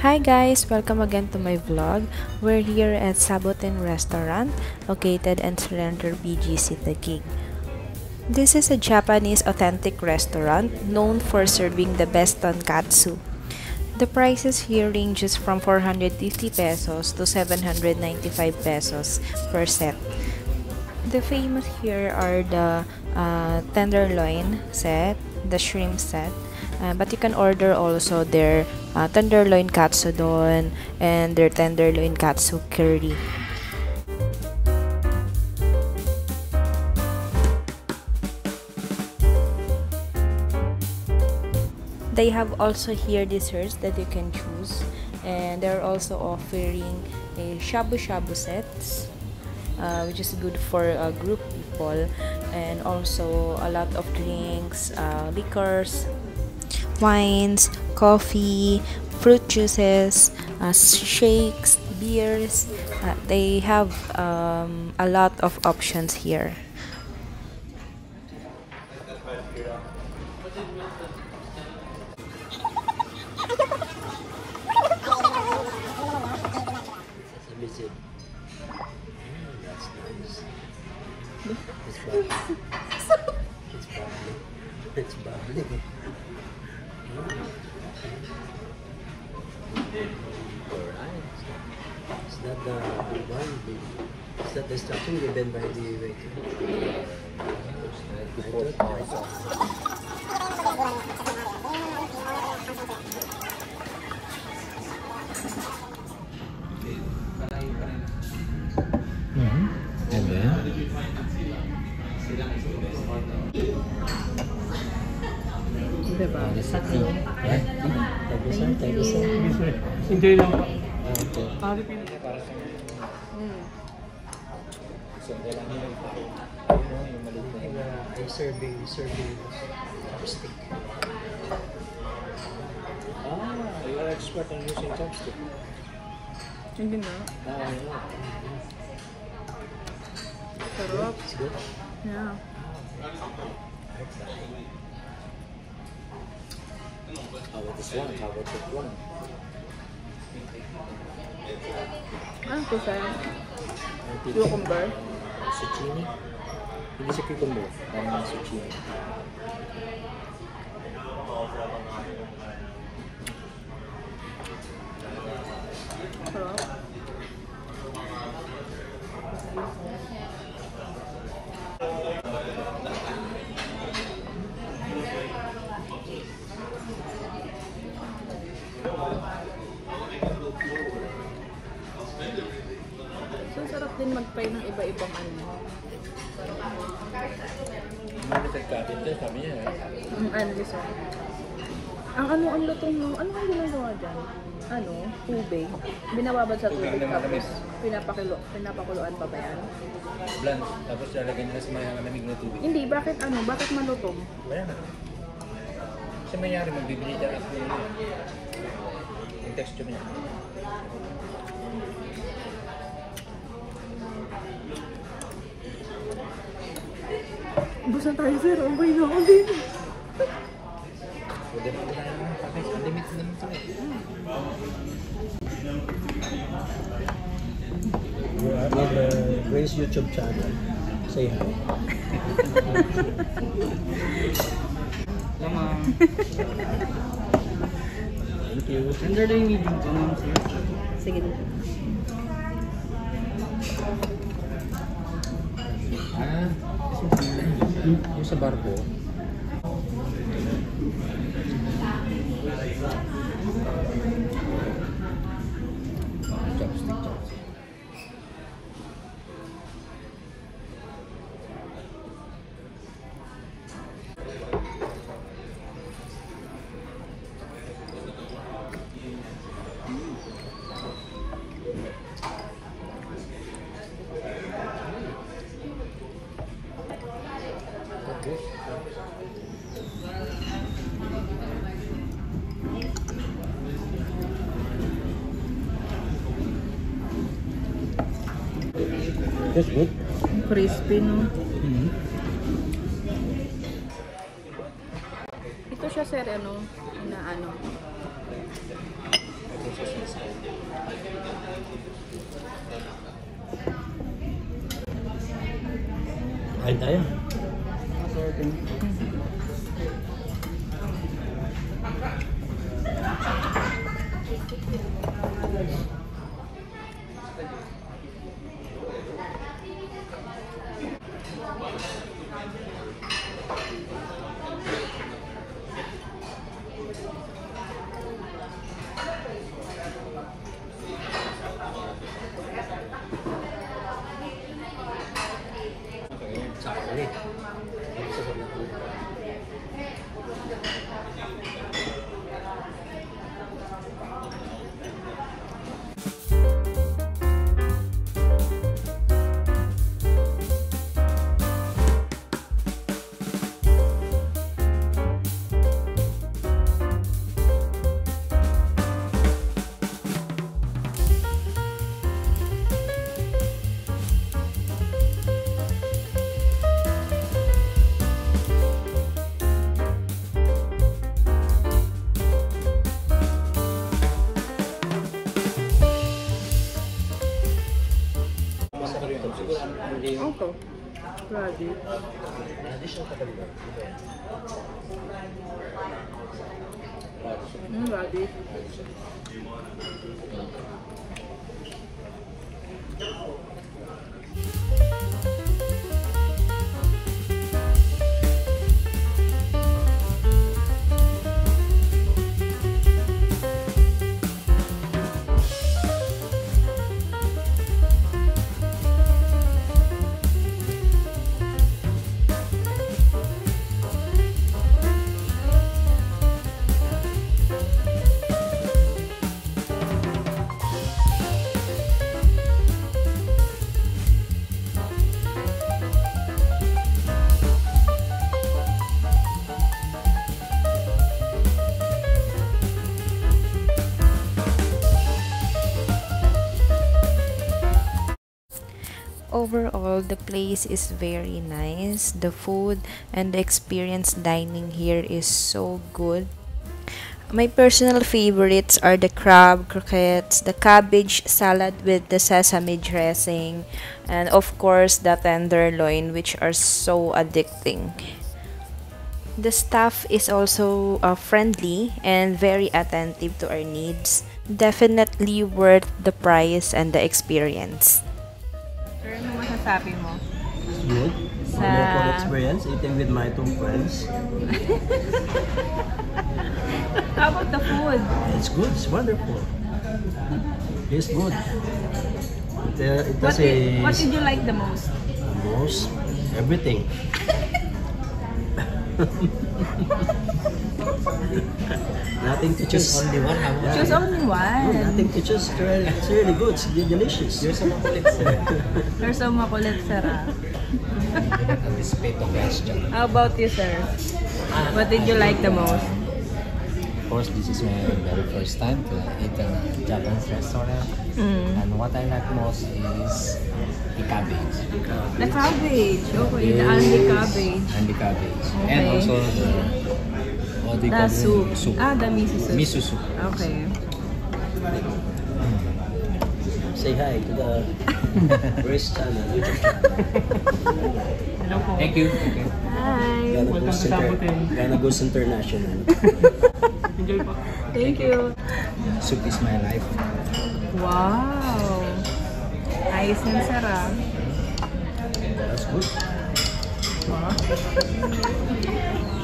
Hi guys! Welcome again to my vlog. We're here at Saboten Restaurant, located in Surrender BGC Taguig. This is a Japanese authentic restaurant known for serving the best tonkatsu. The prices here ranges from 450 pesos to 795 pesos per set. The famous here are the uh, tenderloin set, the shrimp set, uh, but you can order also their uh, tenderloin katsudon and their tenderloin katsu curry. They have also here desserts that you can choose and they're also offering a shabu shabu sets uh, which is good for uh, group people and also a lot of drinks uh, liquors wines coffee fruit juices uh, shakes beers uh, they have um, a lot of options here. It's it's. It's bubbly. Alright. Is that the one? Is that the instruction given by the waiter? I diba? Thank you, sir. Thank you, sir. Hindi lang. Okay. Uh, I'm serving, serving chopstick. Ah, you are expert on using chopstick. Hindi na. Ah, know. Sarap. It's good. Yeah. How about this one? How about that one? Ano to sir? Cucumber? Zucchini? Hindi siya cucumber. Ang zucchini. Mag-try ng iba-ibang ano. Limited cutting din, sabi niya. eh. Ang ano sir. Ang ano ang lutong mo, ano ang ginagawa dyan? Ano? Tubig. Binababad sa tubig Tubig na tapos matamis. pinapakilo, pinapakuluan pa ba yan? Bland. Tapos lalagyan nila sa may malamig na tubig. Hindi, bakit ano? Bakit malutong? Kaya na. Kasi mayari magbibili dyan at yun. Yung texture niya. Bus na tayo sir, ang bay na ako din. Pwede pa tayo ng pakis. Limit na naman ito eh. On the Grace YouTube channel. Say hi. Lamang. Thank you. Under the medium ko ma'am sir. Sige din. Ah, yung sa barko. That's good. Crispy, no? Mm-hmm. Ito siya, sir, ano, na ano. Ito sa Kain tayo. Okay. Ready. Mm, ready. Mm. Overall, the place is very nice. The food and the experience dining here is so good. My personal favorites are the crab croquettes, the cabbage salad with the sesame dressing, and of course the tenderloin, which are so addicting. The staff is also uh, friendly and very attentive to our needs. Definitely worth the price and the experience. Sir, ano masasabi mo? Good. Sa- Wonderful experience eating with my two friends. How about the food? It's good. It's wonderful. It's good. It, uh, it What did, a what did you like the most? most everything. Nothing to choose. only one. Yeah. Choose only one. Nothing to choose. It's really, it's really good. It's delicious. You're so makulit, sir. You're so makulit, sir. ah. The question. How about you, sir? What did you like the most? Of course, this is my very first time to eat in a Japanese restaurant. Mm. And what I like most is the cabbage. The cabbage. Okay, the only cabbage. And the cabbage. And Okay. also the, what do you The call it? soup. soup. Ah, the miso soup. Miso soup. Okay. Say hi to the Grace channel. YouTube channel. Thank you. Thank you. Hi. Gana Goes, Inter- Gana Goes International. Thank you. Soup is my life. Wow. Ayos yan, sir, ah. That's good.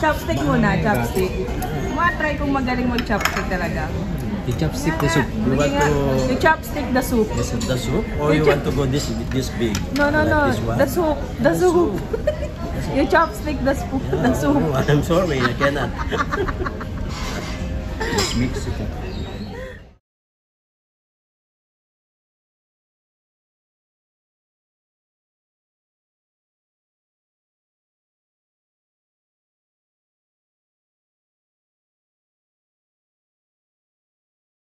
Chopstick muna, chopstick. Ma-try kung magaling mag-chopstick talaga. The chopstick, the soup. You want to- yung chopstick, the soup. The soup. The soup? Or you want to go this this big? No, no, no. The soup. The soup. yung chopstick, the soup. The soup. I'm sorry, I cannot. Just mix it up.